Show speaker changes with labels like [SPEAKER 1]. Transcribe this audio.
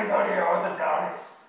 [SPEAKER 1] everybody or the darlings.